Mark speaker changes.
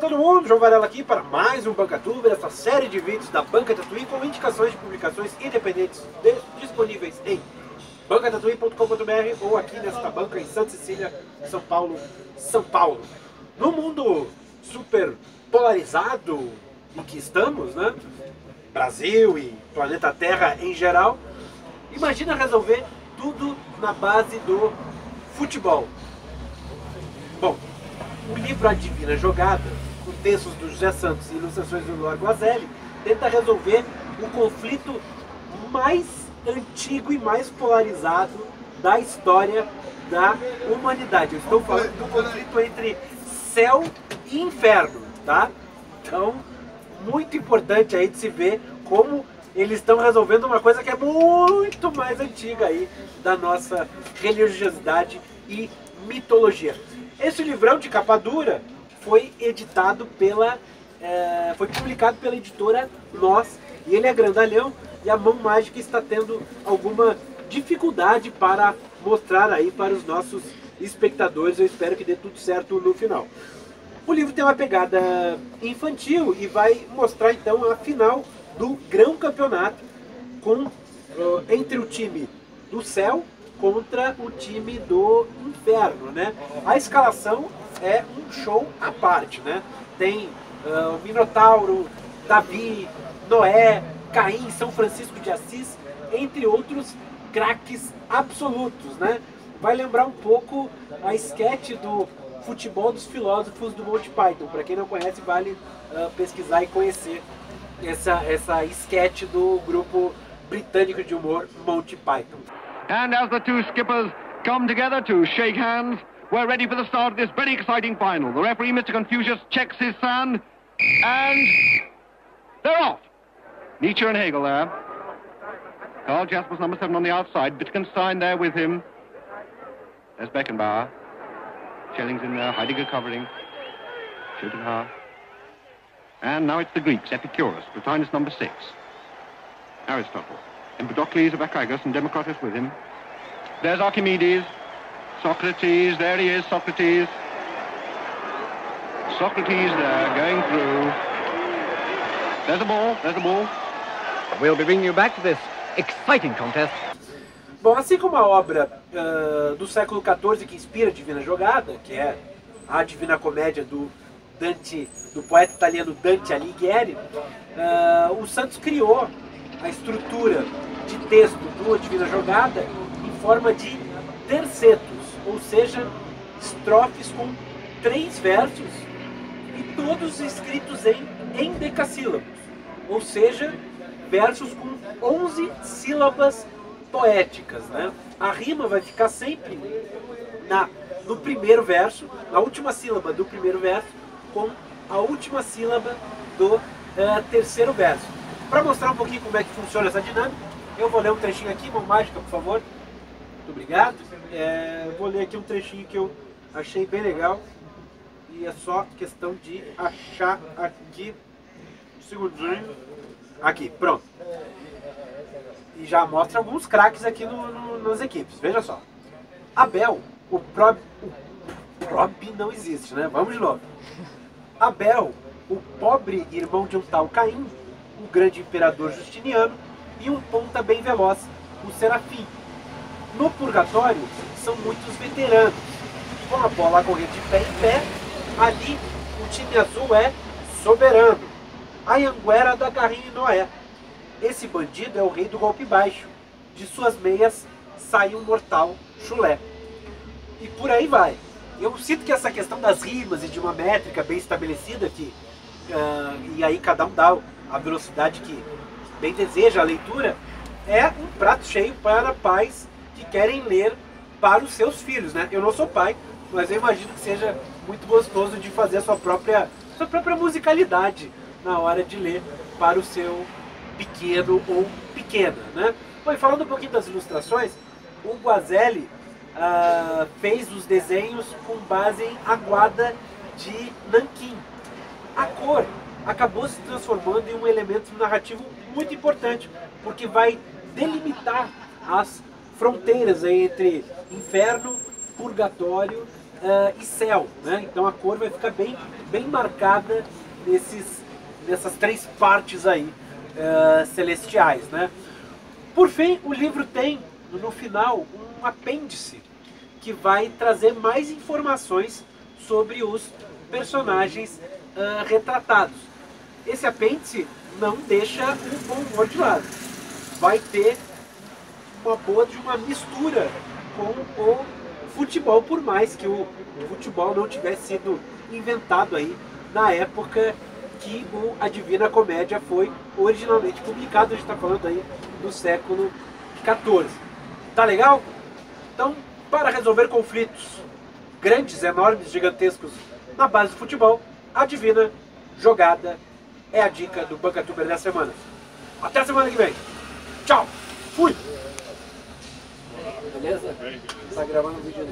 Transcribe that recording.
Speaker 1: todo mundo, João Varela aqui para mais um Bancatuber, essa série de vídeos da Banca Tatuí com indicações de publicações independentes disponíveis em bancatatuí.com.br ou aqui nesta banca em Santa Cecília, São Paulo, São Paulo. No mundo super polarizado em que estamos, né? Brasil e planeta Terra em geral, imagina resolver tudo na base do futebol. Bom, o livro A Divina Jogada, textos do José Santos e ilustrações do Eduardo Guazelli, tenta resolver o conflito mais antigo e mais polarizado da história da humanidade. Eu estou falando do conflito entre céu e inferno, tá? Então, muito importante aí de se ver como eles estão resolvendo uma coisa que é muito mais antiga aí da nossa religiosidade e mitologia. Esse livrão de capa dura foi editado pela, é, foi publicado pela editora Nós, e ele é grandalhão e a mão mágica está tendo alguma dificuldade para mostrar aí para os nossos espectadores. Eu espero que dê tudo certo no final. O livro tem uma pegada infantil e vai mostrar então a final do grão campeonato com, uh, entre o time do céu contra o time do inferno, né? A escalação é um show à parte, né? Tem uh, o Minotauro, Davi, Noé, Caim, São Francisco de Assis, entre outros craques absolutos, né? Vai lembrar um pouco a esquete do futebol dos filósofos do Monty Python. Para quem não conhece, vale uh, pesquisar e conhecer essa, essa esquete do grupo britânico de humor Monty Python.
Speaker 2: And as the two skippers come together to shake hands, we're ready for the start of this very exciting final. The referee, Mr. Confucius, checks his sand, and they're off. Nietzsche and Hegel there. Carl Jaspers, number seven on the outside. Wittgenstein there with him. There's Beckenbauer. Schelling's in there, Heidegger covering. Schopenhauer. And now it's the Greeks, Epicurus, Plotinus number six. Aristotle. Empedocles of and Democritus with him. There's Archimedes. Socrates, there he is, Socrates. Socrates there, going through. There's a ball, there's a ball.
Speaker 3: We'll be bringing you back to this exciting contest.
Speaker 1: Bom, assim como a obra uh, do século XIV que inspira a Divina Jogada, que é a Divina Comédia do Dante, do poeta italiano Dante Alighieri, uh, o Santos criou a estrutura de texto do Divina Jogada em forma de tercetos, ou seja, estrofes com três versos e todos escritos em endecassílabos, ou seja, versos com 11 sílabas poéticas. Né? A rima vai ficar sempre na, no primeiro verso, na última sílaba do primeiro verso, com a última sílaba do uh, terceiro verso. Para mostrar um pouquinho como é que funciona essa dinâmica, eu vou ler um trechinho aqui, mão mágica, por favor. Muito obrigado. É, vou ler aqui um trechinho que eu achei bem legal. E é só questão de achar aqui. Um segundinho. Aqui, pronto. E já mostra alguns craques aqui no, no, nas equipes. Veja só. Abel, o Prob. O não existe, né? Vamos de novo. Abel, o pobre irmão de um tal Caim, o grande imperador Justiniano, e um ponta bem veloz, o Serafim. No purgatório, são muitos veteranos. Com a bola correr de pé em pé, ali o time azul é soberano. A Anguera da Carrinho Noé. Esse bandido é o rei do golpe baixo. De suas meias sai um mortal chulé. E por aí vai. Eu sinto que essa questão das rimas e de uma métrica bem estabelecida, que, uh, e aí cada um dá a velocidade que bem deseja a leitura, é um prato cheio para pais que querem ler para os seus filhos. Né? Eu não sou pai, mas eu imagino que seja muito gostoso de fazer a sua própria, sua própria musicalidade na hora de ler para o seu pequeno ou pequena. Né? Bom, e falando um pouquinho das ilustrações, o Guazelli ah, fez os desenhos com base em aguada de nanquim. A cor acabou se transformando em um elemento narrativo muito importante, porque vai delimitar as fronteiras entre inferno, purgatório uh, e céu. Né? Então a cor vai ficar bem, bem marcada nesses, nessas três partes aí uh, celestiais. Né? Por fim, o livro tem no final um apêndice que vai trazer mais informações sobre os personagens uh, retratados. Esse apêndice não deixa o bom humor de lado. Vai ter uma boa de uma mistura com o futebol, por mais que o futebol não tivesse sido inventado aí na época que o A Divina Comédia foi originalmente publicado. A gente está falando aí do século XIV. Tá legal? Então, para resolver conflitos grandes, enormes, gigantescos na base do futebol, a Divina Jogada é a dica do Bancatuber da semana. Até semana que vem. Tchau. Fui. Beleza? Tá gravando um vídeo